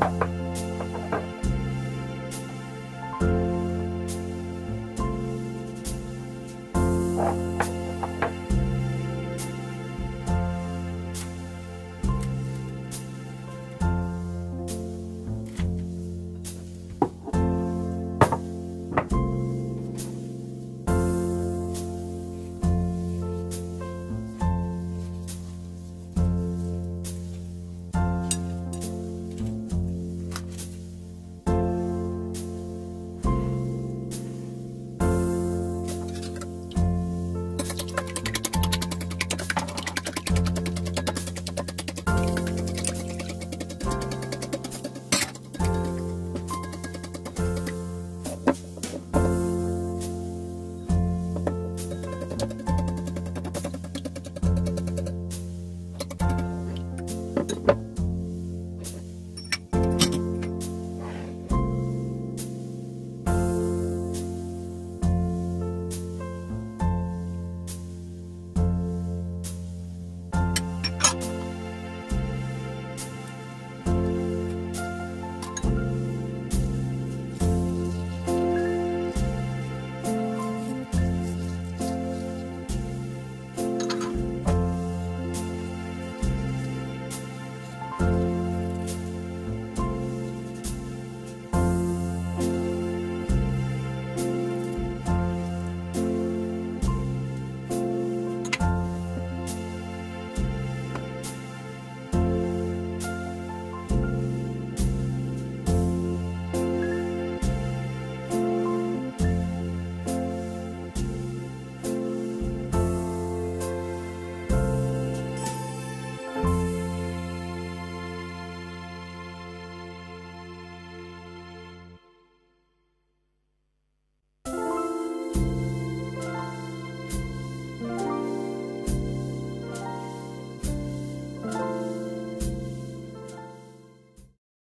Bye.